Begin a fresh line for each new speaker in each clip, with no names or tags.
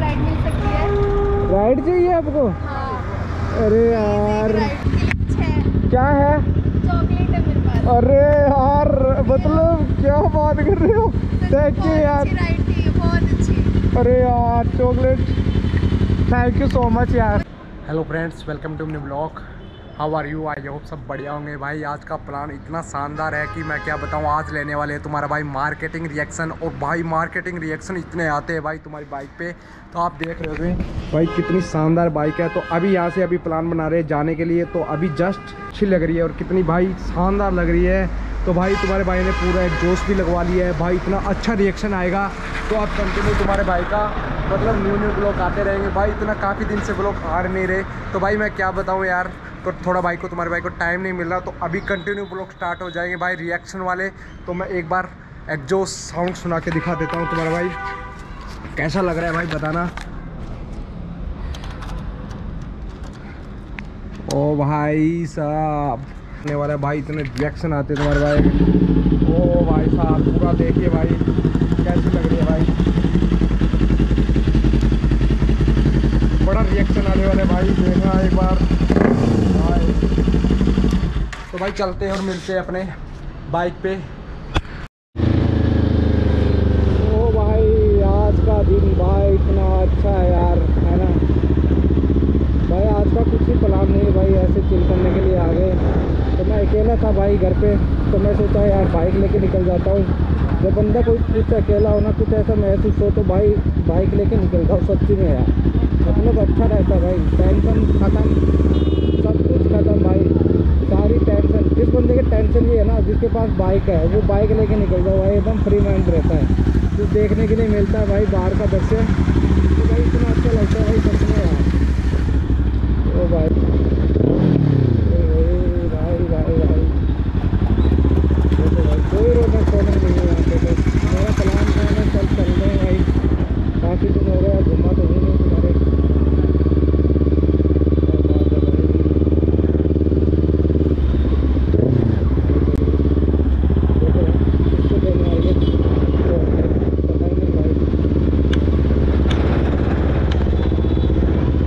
Ride मिल सकती है।
Ride चाहिए आपको?
हाँ।
अरे यार। क्या है?
चॉकलेट है मेरे पास।
अरे यार मतलब क्या बात कर रहे हो? थैंक यू यार।
थी ये, बहुत अच्छी।
अरे यार chocolate thank you so much यार। Hello friends welcome to new blog how are you I hope सब बढ़िया होंगे भाई। आज का प्लान इतना शानदार है कि मैं क्या बताऊँ, आज लेने वाले हैं तुम्हारा भाई मार्केटिंग रिएक्शन और भाई मार्केटिंग रिएक्शन इतने आते हैं भाई तुम्हारी बाइक पे। तो आप देख रहे होगे, भाई कितनी शानदार बाइक है। तो अभी यहाँ से अभी प्लान बना रहे हैं जाने के लिए। तो अभी जस्ट अच्छी लग रही है और कितनी भाई शानदार लग रही है। तो भाई तुम्हारे भाई ने पूरा एक जोश भी लगवा लिया है। भाई इतना अच्छा रिएक्शन आएगा। तो आप कंटिन्यू तुम्हारे भाई का मतलब न्यू न्यू ब्लॉग आते रहेंगे। भाई इतना काफ़ी दिन से ब्लॉग आ नहीं रहे। तो भाई मैं क्या बताऊँ यार तो थोड़ा भाई को, तुम्हारे भाई को टाइम नहीं मिल रहा तो अभी कंटिन्यू ब्लॉग स्टार्ट हो जाएँगे। भाई रिएक्शन वाले तो मैं एक बार एग्जॉस साउंड सुना के दिखा देता हूँ तुम्हारा भाई। कैसा लग रहा है भाई, बताना। ओ भाई साहब, आने वाला भाई, इतने रिएक्शन आते तुम्हारे भाई। ओ भाई साहब, पूरा देखिए भाई, कैसी लग रही है भाई। बड़ा रिएक्शन आने वाले भाई, देखना एक बार। तो भाई चलते हैं और मिलते हैं अपने बाइक पे। ओ भाई, आज का दिन भाई इतना अच्छा है यार, है ना? भाई, आज का कुछ ही प्लान नहीं भाई, ऐसे चिल करने के लिए आ गए तो मैं अकेला था भाई घर पे तो मैं सोचा यार बाइक लेके निकल जाता हूँ। जब बंदा कोई कुछ अकेला हो ना, कुछ ऐसा महसूस हो तो भाई बाइक लेके निकल जाओ, सच्ची में यार। मतलब अच्छा रहता भाई टेंशन खत्म सब कुछ खत्म भाई सारी टेंशन जिस बंदे की टेंशन ये है ना जिसके पास बाइक है, वो बाइक लेके निकलता है भाई, एकदम फ्री माइंड रहता है। जो देखने के लिए मिलता है भाई, बाहर का दृश्य तो भाई इतना अच्छा लगता है भाई सच में यार ओ भाई ए भाई भाई भाई देखो भाई कोई रोकना टोकना नहीं है यहाँ पे तो मेरा प्लान था मैं कल चल रहे हैं भाई काफ़ी दिन हो गया घुमा तो ही नहीं तुम्हारे क्या बात है भाई। देखो किसको देने आएँगे तो पता ही नहीं भाई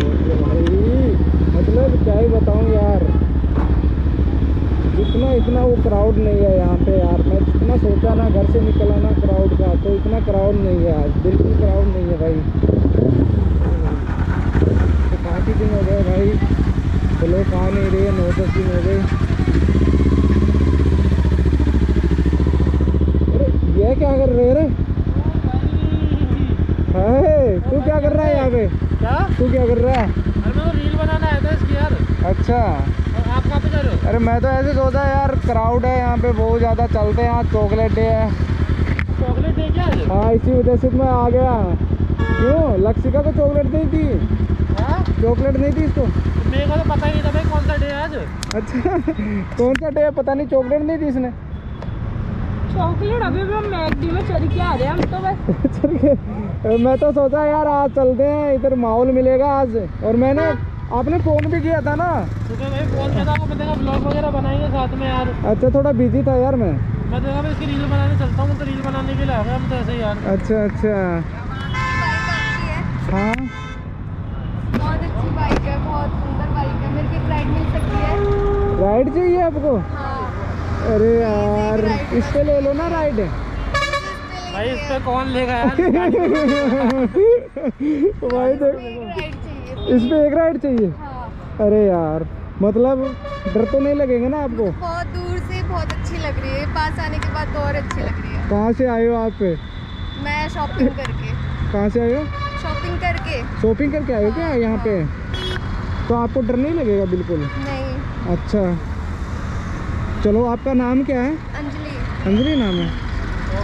ओके भाई मतलब क्या ही बताऊँ यार जितना इतना वो क्राउड नहीं है यहाँ पे यार मैं जितना सोचा ना घर से निकला ना क्राउड का तो इतना क्राउड नहीं है आज बिल्कुल क्राउड नहीं है भाई। तो काफ़ी दिन हो गए भाई। तो लोग आ नहीं रहे नौ दस दिन हो गए। अरे ये क्या कर रहे रे? है तू क्या कर रहा है यहाँ पे?
क्या?
तू क्या कर रहा है?
तो रील बनाना आया था इसकी यार।
अच्छा।
और आप कहाँ पे जा रहे हो?
अरे मैं तो ऐसे सोचा यार क्राउड है यहाँ पे बहुत ज़्यादा चलते हैं यहाँ चॉकलेट डे है।
चॉकलेट दे क्या
हाँ? इसी वजह से मैं आ गया। क्यों? लक्ष्य को चॉकलेट नहीं थी।
हाँ?
चॉकलेट नहीं थी इसको।
मेरे को तो पता ही नहीं था भाई कौन सा डे है आज।
अच्छा कौन सा डे है? पता नहीं चॉकलेट नहीं थी इसने।
चॉकलेट अभी भी हम मैगडी में चल के आ रहे हैं हम तो बस।
चल के मैं तो सोचा यार आज चलते हैं इधर माहौल मिलेगा आज। और मैंने आपने फ़ोन भी किया था ना।
सुबह भाई फ़ोन किया था ब्लॉग वगैरह बनाएँगे साथ में यार।
अच्छा थोड़ा बिज़ी था यार मैं।
मैं देखा भाई इसकी रील बनाने चलता हूँ तो रील बनाने के लिए आ गए हम तो ऐसे ही यार।
अच्छा अच्छा।
बाइक अच्छी है?
हाँ
बहुत अच्छी बाइक है बहुत सुंदर बाइक है मेरे को राइड मिल सकती है।
राइड चाहिए आपको?
हाँ।
अरे यार इस पे ले लो ना राइड
भाई इस पे कौन लेगा यार?
भाई देख। इस पे एक राइड चाहिए?
हाँ।
अरे यार मतलब डर तो नहीं लगेगा ना आपको?
बहुत दूर से बहुत अच्छी लग रही है। पास आने के बाद तो और अच्छी लग रही है।
कहाँ से आए हो आप पे
मैं शॉपिंग करके।
कहाँ से आए हो?
शॉपिंग करके।
शॉपिंग करके आए हो क्या यहाँ पे? तो आपको डर नहीं लगेगा बिल्कुल?
नहीं।
अच्छा। चलो आपका नाम क्या है?
अंजलि।
अंजलि नाम है।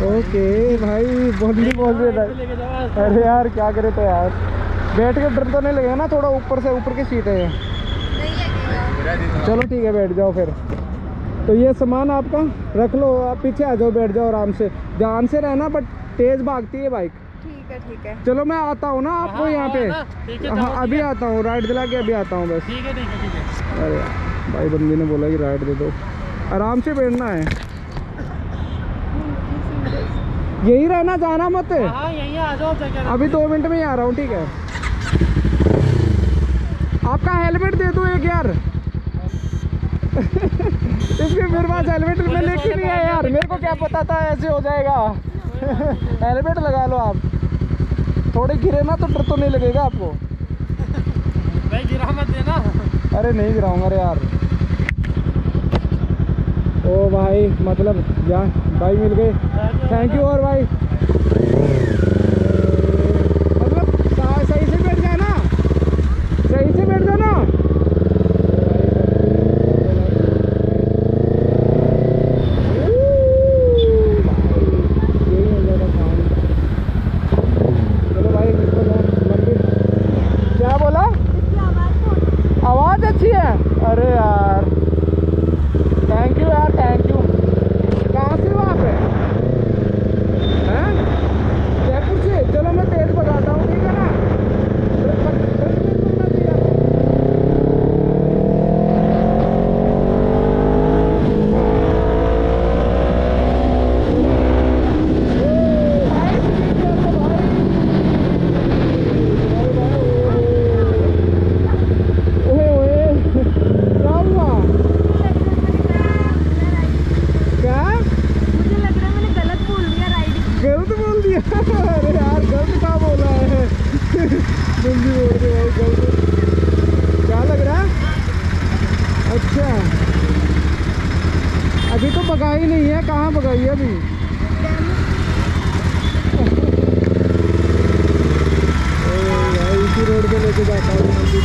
ओके भाई बोल रहे थे
लेके जाओ
अरे यार क्या करे तो यार। बैठ के डर तो नहीं लगेगा ना थोड़ा ऊपर से ऊपर की सीट है चलो ठीक है बैठ जाओ फिर। तो ये सामान आपका रख लो आप पीछे आ जाओ बैठ जाओ आराम से। ध्यान से रहना बट तेज़ भागती है बाइक
ठीक है ठीक है।
चलो मैं आता हूँ ना आपको
हाँ,
यहाँ पे।
हाँ, हाँ,
हाँ अभी आता हूँ राइट दिला के अभी आता हूँ बस।
ठीक है ठीक है है।
अरे भाई बंदी ने बोला कि राइट दे दो। आराम से बैठना है। यही रहना जाना मत।
है
अभी दो मिनट में ही आ रहा हूँ ठीक है। आपका हेलमेट दे दो एक यार। इसके फिर पास हेलमेट में लेके नहीं आया यार मेरे को क्या पता था ऐसे हो जाएगा। हेलमेट लगा लो आप। थोड़े गिरे ना तो डर तो नहीं लगेगा आपको।
नहीं गिरा मत देना।
अरे नहीं गिराऊँगा अरे यार। ओ भाई मतलब यार भाई मिल गए। हाँ थैंक यू और भाई।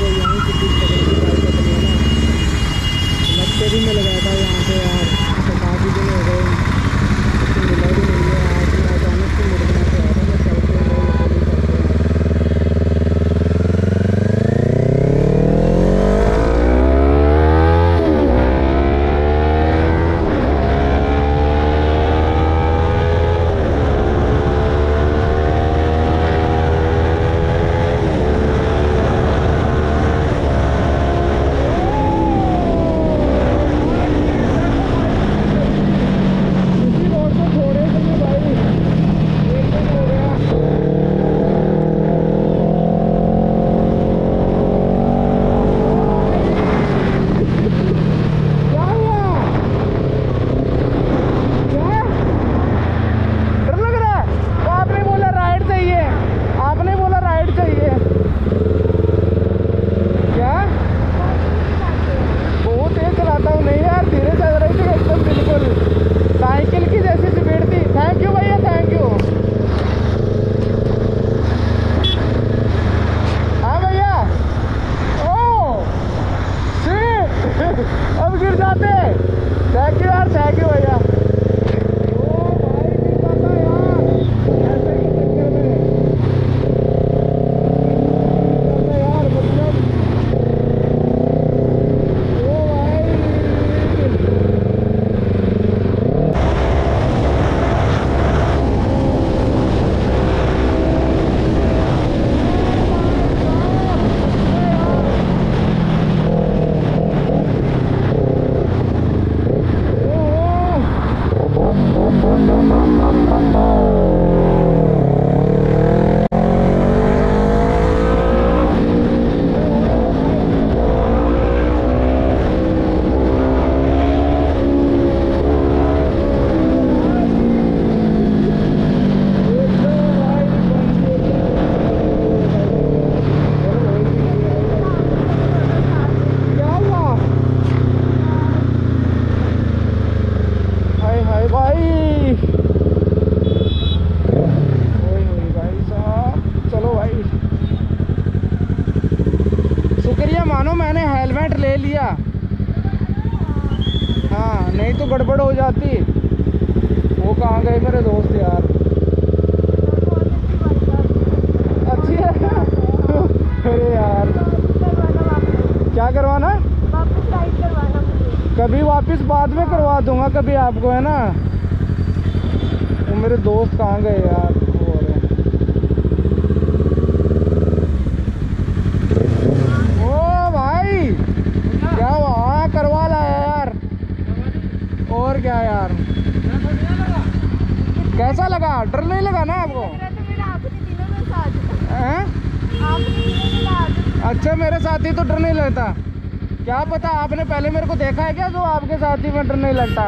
को यहीं से भी मैं लगाया था, यहाँ से यार तो काफ़ी दिन हो गए। करवाना?
वापस राइड करवाना
कभी वापस बाद में करवा दूँगा कभी आपको है ना? वो मेरे दोस्त कहाँ गए यार? ओ भाई क्या वहाँ करवा यार? और क्या यार? कैसा लगा? डर नहीं लगा ना आपको? साथी तो डर नहीं लगता। क्या पता आपने पहले मेरे को देखा है क्या जो आपके साथी में डर नहीं लगता?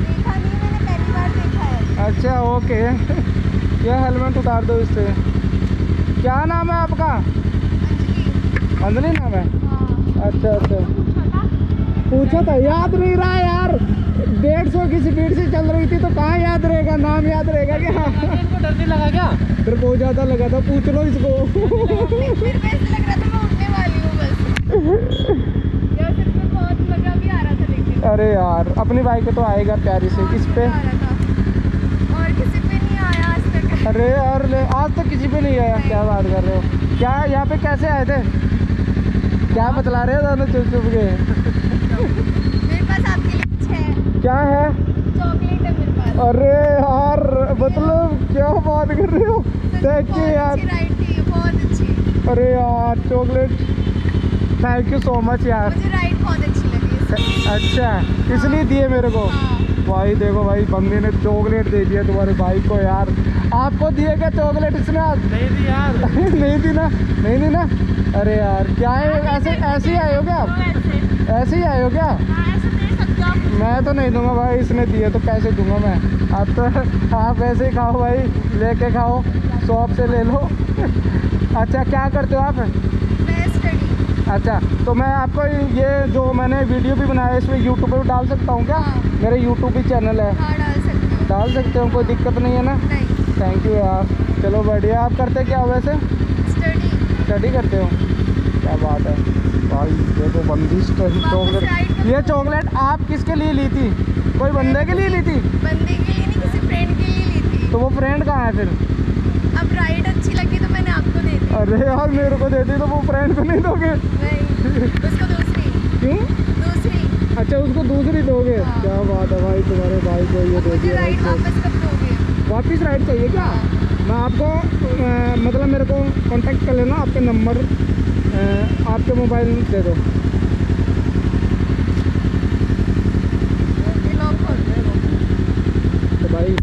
देखा नहीं मैंने पहली बार देखा है।
अच्छा ओके। ये हेलमेट उतार दो इससे क्या नाम है आपका?
अंजलि।
अंजलि नाम है?
हाँ।
अच्छा अच्छा। पूछा था? याद नहीं रहा यार। डेढ़ सौ की स्पीड से चल रही थी तो कहाँ याद रहेगा नाम याद रहेगा क्या?
इनको डर नहीं लगा क्या
डर बहुत ज़्यादा लगा था पूछ लो इसको।
मेरे को ऐसा लग रहा था मैं उठने वाली हूँ बस यार सच में बहुत मज़ा भी आ रहा था लेकिन
अरे यार अपनी बाइक तो आएगा प्यारी से इस पे
और किसी पे? नहीं आया आज तक
अरे यार आज तक किसी पे नहीं आया क्या बात कर रहे हो? क्या यहाँ पे कैसे आए थे? क्या बतला रहे हो दोनों चुप चुप के?
मेरे पास आपके लिए कुछ है
क्या है?
चॉकलेट है मेरे पास।
अरे मतलब क्या बात कर रहे हो?
सच में
देख के
बहुत
यार।
राइड थी बहुत
अरे यार chocolate thank you so much यार।
मुझे राइड बहुत अच्छी।
अच्छा इसलिए दिए मेरे को?
हाँ।
भाई देखो भाई बंदे ने चॉकलेट दे दिया तुम्हारे भाई को यार। आपको दिए क्या चॉकलेट इसने? आज
नहीं थी यार।
नहीं थी ना? नहीं थी ना? अरे यार क्या है? ऐसे ऐसे ही आए हो क्या आप? ऐसे। ही आए हो क्या? मैं तो नहीं दूँगा भाई इसने दिए तो कैसे दूँगा मैं। आप तो आप ऐसे ही खाओ भाई लेके खाओ शॉप से ले लो। अच्छा क्या करते हो आप? अच्छा तो मैं आपको ये जो मैंने वीडियो भी बनाया इसमें यूट्यूब पर डाल सकता हूँ क्या?
हाँ।
मेरे यूट्यूब भी चैनल है।
हाँ डाल सकते हो।
डाल सकते हो कोई दिक्कत नहीं है ना? थैंक यू यार। चलो बढ़िया आप करते क्या हो वैसे?
स्टडी
स्टडी करते हो? क्या बात है? भाई ये तो बंदिश चॉकलेट। ये चॉकलेट आप किसके लिए ली थी? कोई बंदे के लिए ली थी?
बंदे के लिए नहीं किसी फ्रेंड के लिए ली थी।
तो वो फ्रेंड कहाँ है फिर?
अब राइड अच्छी लगी तो मैंने आपको दे दी।
अरे यार मेरे को देती तो वो फ्रेंड को नहीं दोगे?
नहीं उसको दूसरी।
क्यों?
दूसरी।
अच्छा उसको दूसरी दोगे?
हाँ।
क्या बात है भाई तुम्हारे भाई को ये दे दिया
वापस दोगे?
वापिस राइड चाहिए क्या? मैं आपको मतलब मेरे को कांटेक्ट कर लेना आपके नंबर आपके मोबाइल दे दो। तो भाई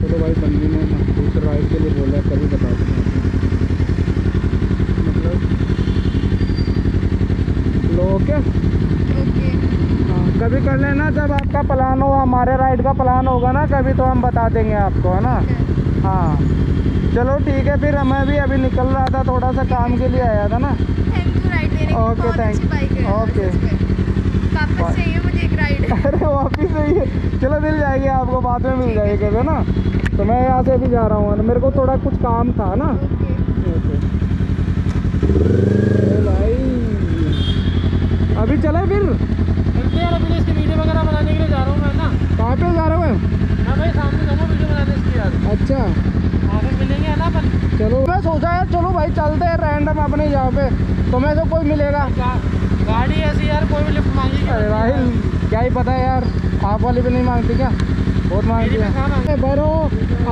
चलो भाई बंदी ने दूसरे राइड के लिए बोला कभी बता दूँगा। मतलब? लो ओके?
ओके।
हाँ कभी कर लेना जब आपका प्लान हो हमारे राइड का प्लान होगा ना कभी तो हम बता देंगे आपको है ना? हाँ। चलो ठीक है फिर मैं भी अभी निकल रहा था थोड़ा सा काम के लिए आया था ना।
ओके थैंक यू राइड देने के लिए
Okay,
बहुत
thank-
बाइक
okay.
सच में। वापस चाहिए मुझे एक राइड
अरे वापिस है चलो मिल जाएगी आपको बाद में मिल जाएगी कभी ना? तो मैं यहाँ से भी जा रहा हूँ मेरे को थोड़ा कुछ काम था ना। भाई अभी चले फिर
चलते यार अभी इसकी वीडियो वगैरह बनाने के लिए जा रहा हूँ मैं ना
कहाँ पे जा रहे हो
मैं भाई सामने जाऊँगा वीडियो बनाने इसकी यार मिलेंगे ना अपन
चलो। मैं सोचा है चलो भाई चलते हैं रैंडम अपने यहाँ पे। तो मैं तो कोई मिलेगा।
गा, गाड़ी ऐसी यार कोई भी लिफ्ट मांगेगी
अरे भाई क्या ही पता है यार आप वाली भी नहीं मांगती क्या? बहुत मांगती है।
मांगती?
बरो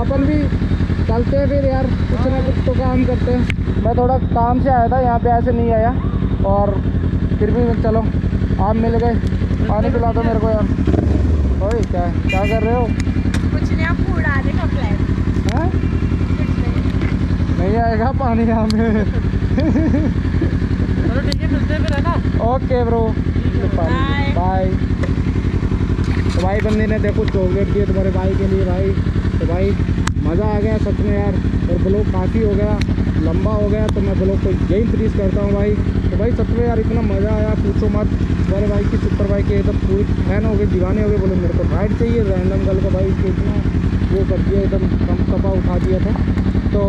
अपन भी चलते हैं फिर यार कुछ ना कुछ तो काम करते हैं। मैं थोड़ा काम से आया था यहाँ पे ऐसे नहीं आया। और फिर भी चलो आप मिल गए। पानी पिला दो मेरे को यार। ओए क्या क्या कर रहे हो?
कुछ नहीं आप उड़ा दे कंप्लेन
हैं?
नहीं
आएगा पानी यहाँ पे।
चलो ठीक है मिलते हैं फिर है ना?
Okay bro. बाय तो भाई बंदी ने देखो चॉकलेट दिए तुम्हारे भाई के लिए भाई। तो भाई मज़ा आ गया सच में यार। और ब्लॉग काफ़ी हो गया लंबा हो गया तो मैं ब्लॉग को यही फ्रीज करता हूँ भाई। तो भाई सच में यार इतना मज़ा आया पूछो मत। तुम्हारे भाई की सुपर बाइक के एकदम पूरी फ़ैन हो गए दीवाने हो गए बोले मेरे को राइड चाहिए रैंडम गर्ल को भाई इतना वो कर दिया एकदम कम कपा उठा दिया था। तो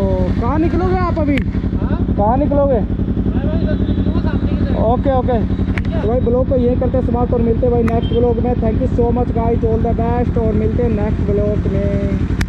कहाँ निकलोगे आप अभी?
हाँ?
कहाँ निकलोगे?
तरफ़
ओके ओके। तो भाई ब्लॉग को ये करते हैं समाप्त और मिलते हैं भाई नेक्स्ट ब्लॉग में। Thank you so much guys all the best और मिलते हैं नेक्स्ट ब्लॉग में।